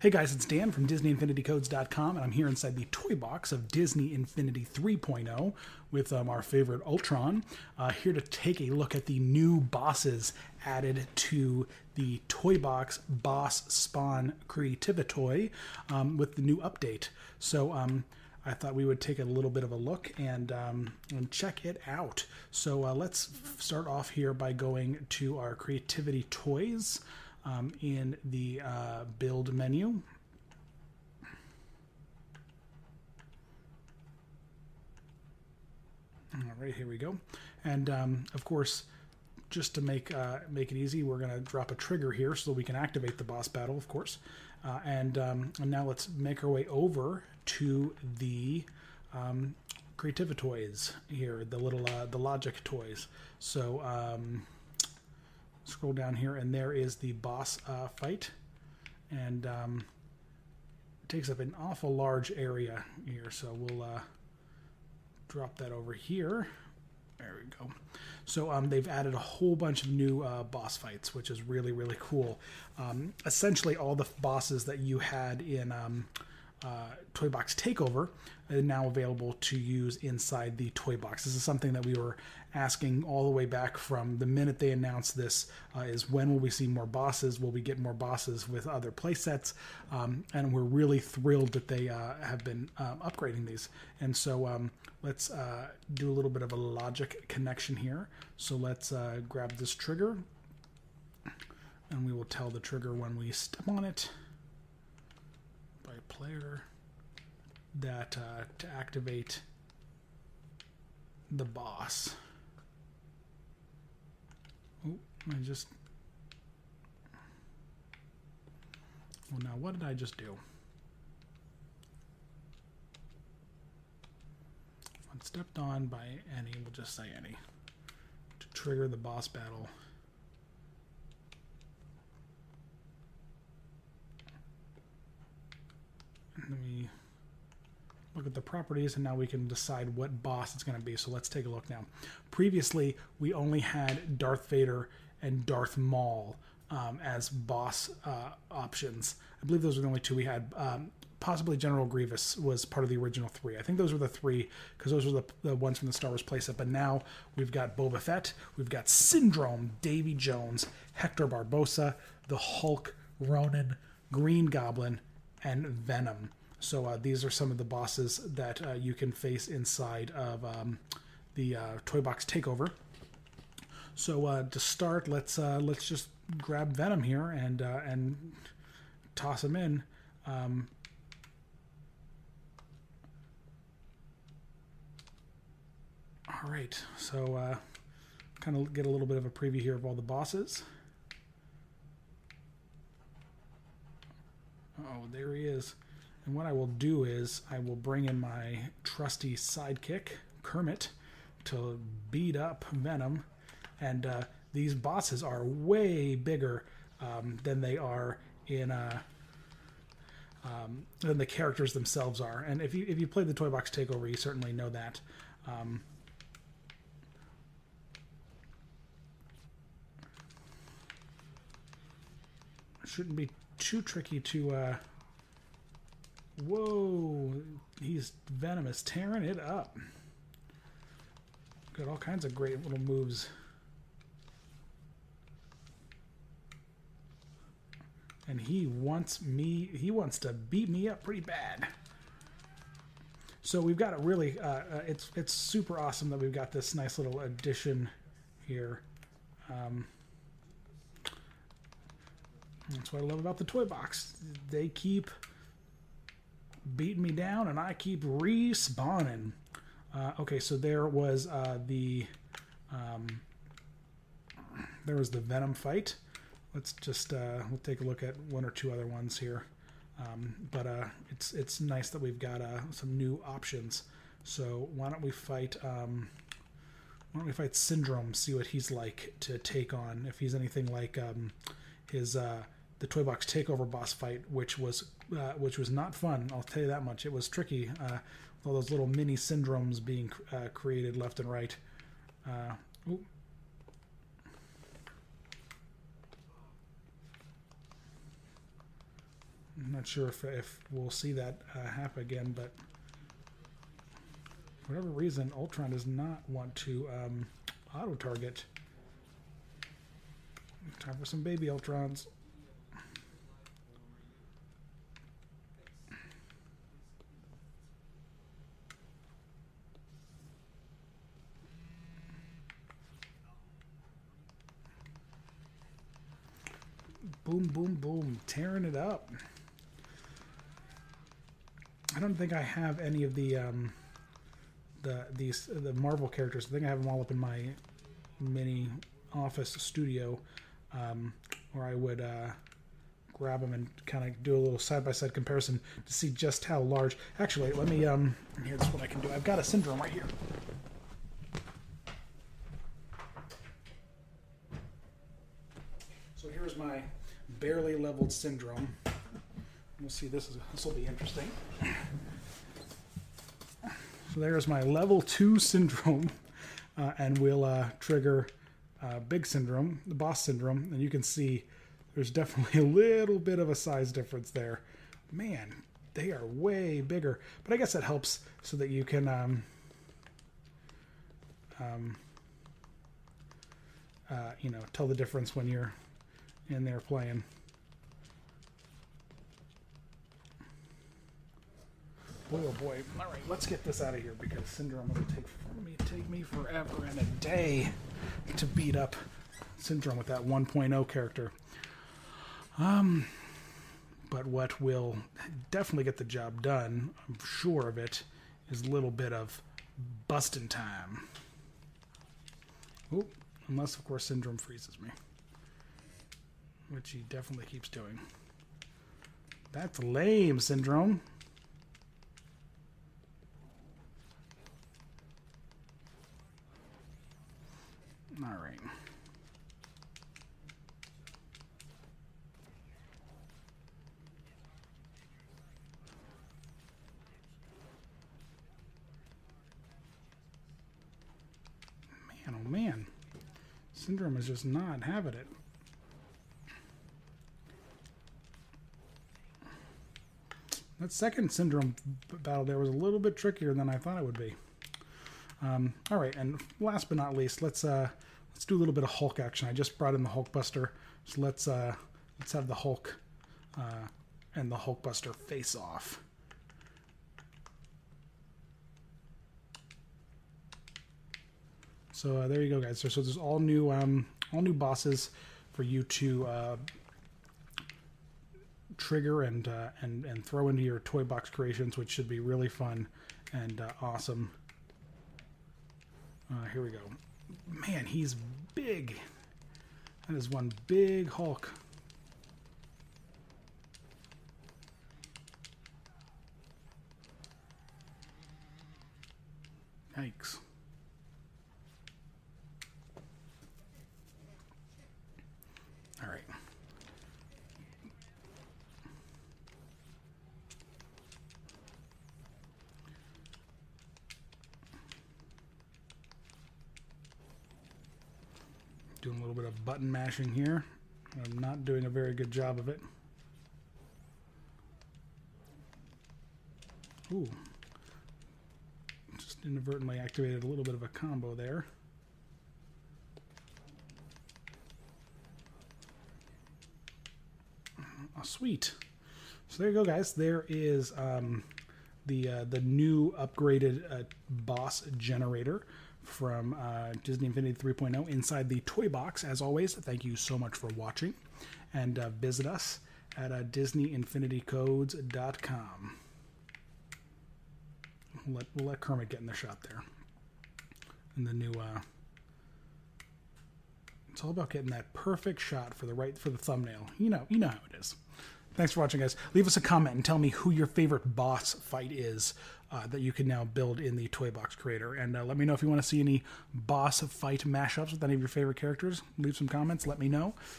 Hey guys, it's Dan from DisneyInfinityCodes.com, and I'm here inside the toy box of Disney Infinity 3.0 with um, our favorite Ultron. Uh, here to take a look at the new bosses added to the Toy Box Boss Spawn Creativitoy um, with the new update. So, um, I thought we would take a little bit of a look and, um, and check it out. So uh, let's start off here by going to our Creativity Toys um, in the uh, build menu. All right, here we go. And um, of course, just to make uh, make it easy, we're going to drop a trigger here so we can activate the boss battle, of course. Uh, and, um, and now let's make our way over to the um, Creativitoys here, the little uh, the Logic toys. So um, scroll down here, and there is the boss uh, fight, and um, takes up an awful large area here. So we'll uh, drop that over here. There we go. So um, they've added a whole bunch of new uh, boss fights, which is really really cool. Um, essentially, all the bosses that you had in um, uh, Toy Box Takeover are now available to use inside the Toy Box. This is something that we were asking all the way back from the minute they announced this uh, is when will we see more bosses? Will we get more bosses with other playsets? Um, and we're really thrilled that they uh, have been um, upgrading these. And so um, let's uh, do a little bit of a logic connection here. So let's uh, grab this trigger and we will tell the trigger when we step on it player that uh, to activate the boss. Oh, I just. Well, now what did I just do? When stepped on by any, we'll just say any, to trigger the boss battle. Let me look at the properties and now we can decide what boss it's going to be. So let's take a look now. Previously, we only had Darth Vader and Darth Maul um, as boss uh, options. I believe those were the only two we had. Um, possibly General Grievous was part of the original three. I think those were the three because those were the, the ones from the Star Wars playset. But now we've got Boba Fett, we've got Syndrome, Davy Jones, Hector Barbossa, the Hulk, Ronan, Green Goblin, and Venom. So uh, these are some of the bosses that uh, you can face inside of um, the uh, Toy Box Takeover. So uh, to start, let's uh, let's just grab Venom here and uh, and toss him in. Um, all right, so kind of get a little bit of a preview here of all the bosses. Oh, there he is. And what I will do is I will bring in my trusty sidekick, Kermit, to beat up Venom. And uh, these bosses are way bigger um, than they are in uh, um, than the characters themselves are. And if you if you played the Toy Box Takeover, you certainly know that. Um, shouldn't be too tricky to uh, Whoa, he's venomous, tearing it up. Got all kinds of great little moves. And he wants me, he wants to beat me up pretty bad. So we've got a really, uh, uh, it's it's super awesome that we've got this nice little addition here. Um, that's what I love about the toy box. They keep beating me down, and I keep respawning. Uh, okay, so there was uh, the um, there was the Venom fight. Let's just uh, we'll take a look at one or two other ones here. Um, but uh, it's it's nice that we've got uh, some new options. So why don't we fight? Um, why don't we fight Syndrome? See what he's like to take on. If he's anything like um, his uh, the Toy Box Takeover boss fight, which was uh, which was not fun. I'll tell you that much. It was tricky. Uh, with all those little mini syndromes being uh, created left and right. Uh, I'm not sure if, if we'll see that uh, happen again, but for whatever reason, Ultron does not want to um, auto target. Time for some baby Ultrons. Boom, boom, boom. Tearing it up. I don't think I have any of the um, the these the Marvel characters. I think I have them all up in my mini office studio, um, where I would uh, grab them and kind of do a little side by side comparison to see just how large. Actually, let me. Um, here's what I can do. I've got a syndrome right here. So here's my barely leveled syndrome. We'll see. This is this will be interesting. So there's my level two syndrome, uh, and we'll uh, trigger uh, big syndrome, the boss syndrome, and you can see there's definitely a little bit of a size difference there. Man, they are way bigger, but I guess that helps so that you can um, um, uh, you know tell the difference when you're in there playing. Boy, oh boy. All right, let's get this out of here because Syndrome will take me take me forever and a day to beat up Syndrome with that 1.0 character. Um, but what will definitely get the job done, I'm sure of it, is a little bit of busting time. Oop, unless of course Syndrome freezes me, which he definitely keeps doing. That's lame, Syndrome. All right. Man, oh man. Syndrome is just not having it. Second Syndrome battle there was a little bit trickier than I thought it would be. Um, all right, and last but not least, let's uh, let's do a little bit of Hulk action. I just brought in the Hulkbuster, so let's uh, let's have the Hulk uh, and the Hulkbuster face off. So uh, there you go, guys. So, so there's all new um, all new bosses for you to uh, trigger and uh, and and throw into your toy box creations, which should be really fun and uh, awesome. Uh, here we go. Man, he's big. That is one big Hulk. Yikes. All right. Doing a little bit of button mashing here. I'm not doing a very good job of it. Ooh. Just inadvertently activated a little bit of a combo there. Oh, sweet. So there you go, guys. There is um, the uh, the new upgraded uh, boss generator from uh, Disney Infinity 3.0 inside the toy box. As always, thank you so much for watching, and uh, visit us at uh, DisneyInfinityCodes.com. We'll let, we'll let Kermit get in the shot there. And the new. Uh, it's all about getting that perfect shot for the right for the thumbnail. You know, you know how it is. Thanks for watching, guys. Leave us a comment and tell me who your favorite boss fight is uh, that you can now build in the Toy Box Creator. And uh, let me know if you want to see any boss fight mashups with any of your favorite characters. Leave some comments. Let me know.